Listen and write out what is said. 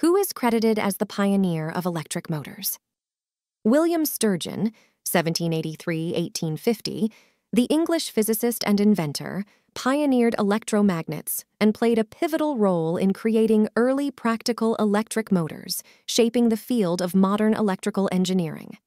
Who is credited as the pioneer of electric motors? William Sturgeon, 1783 1850, the English physicist and inventor, pioneered electromagnets and played a pivotal role in creating early practical electric motors, shaping the field of modern electrical engineering.